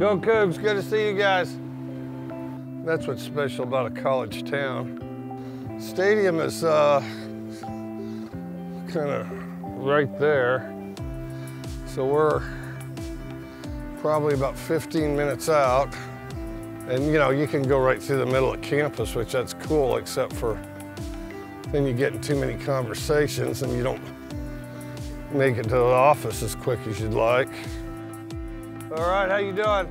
Go Cougs, good to see you guys. That's what's special about a college town. Stadium is uh, kind of right there. So we're probably about 15 minutes out. And you know, you can go right through the middle of campus, which that's cool, except for then you get in too many conversations and you don't make it to the office as quick as you'd like. All right, how you doing?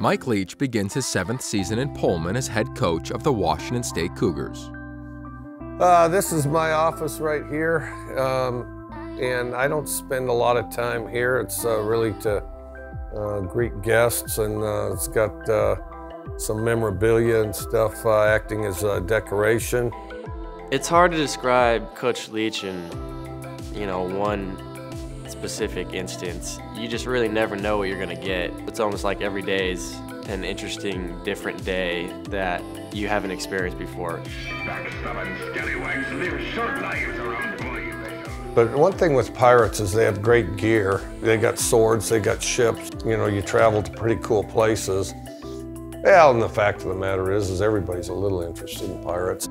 Mike Leach begins his seventh season in Pullman as head coach of the Washington State Cougars. Uh, this is my office right here, um, and I don't spend a lot of time here. It's uh, really to uh, greet guests, and uh, it's got uh, some memorabilia and stuff uh, acting as a decoration. It's hard to describe Coach Leach in, you know, one specific instance. You just really never know what you're gonna get. It's almost like every day is an interesting, different day that you haven't experienced before. But one thing with pirates is they have great gear. They got swords, they got ships. You know, you travel to pretty cool places. Well, and the fact of the matter is, is everybody's a little interested in pirates.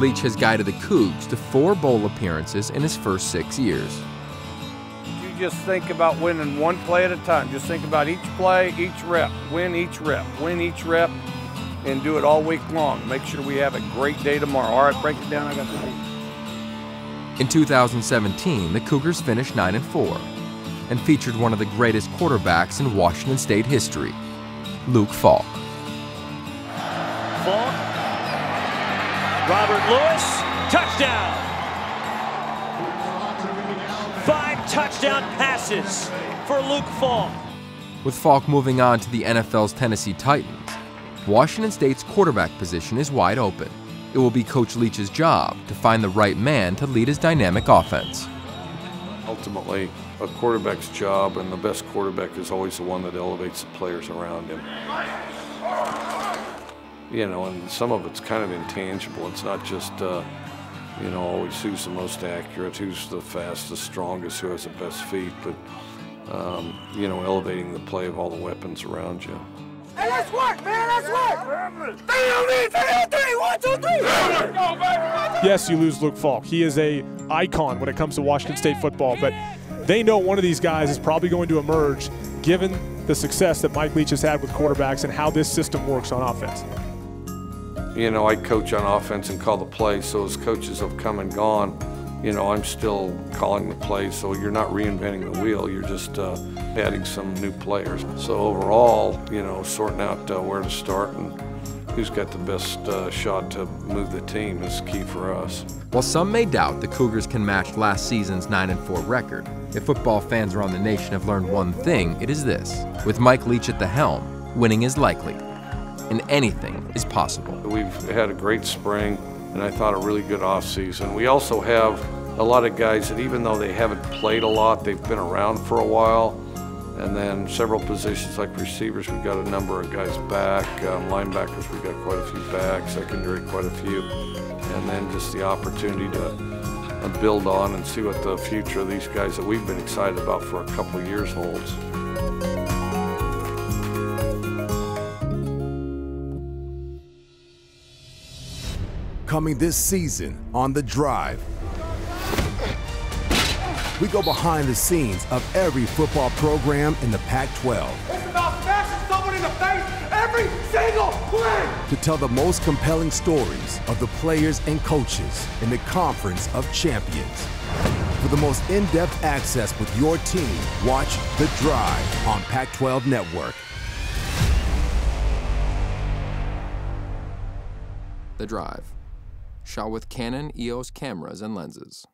Leach has guided the Cougs to four bowl appearances in his first six years. You just think about winning one play at a time. Just think about each play, each rep, win each rep, win each rep, and do it all week long. Make sure we have a great day tomorrow. All right, break it down. I got the In 2017, the Cougars finished 9 and 4 and featured one of the greatest quarterbacks in Washington State history, Luke Falk. Falk. Robert Lewis, touchdown. Five touchdown passes for Luke Falk. With Falk moving on to the NFL's Tennessee Titans, Washington State's quarterback position is wide open. It will be Coach Leach's job to find the right man to lead his dynamic offense. Ultimately, a quarterback's job and the best quarterback is always the one that elevates the players around him. You know, and some of it's kind of intangible. It's not just, uh, you know, always who's the most accurate, who's the fastest, strongest, who has the best feet, but, um, you know, elevating the play of all the weapons around you. Hey, let's work, man, let's work! Three on me, three on three, one, two, three! Yes, you lose Luke Falk. He is a icon when it comes to Washington State football, but they know one of these guys is probably going to emerge given the success that Mike Leach has had with quarterbacks and how this system works on offense. You know, I coach on offense and call the plays, so as coaches have come and gone, you know, I'm still calling the plays, so you're not reinventing the wheel, you're just uh, adding some new players. So overall, you know, sorting out uh, where to start and who's got the best uh, shot to move the team is key for us. While some may doubt the Cougars can match last season's 9 4 record, if football fans around the nation have learned one thing, it is this. With Mike Leach at the helm, winning is likely, and anything is possible. We've had a great spring and I thought a really good offseason. We also have a lot of guys that even though they haven't played a lot, they've been around for a while. And then several positions like receivers, we've got a number of guys back. Um, linebackers, we've got quite a few back. Secondary, quite a few. And then just the opportunity to uh, build on and see what the future of these guys that we've been excited about for a couple years holds. Coming this season on The Drive. We go behind the scenes of every football program in the Pac 12 It's about smashing someone in the face every single play! to tell the most compelling stories of the players and coaches in the Conference of Champions. For the most in depth access with your team, watch The Drive on Pac 12 Network. The Drive. Shot with Canon EOS cameras and lenses.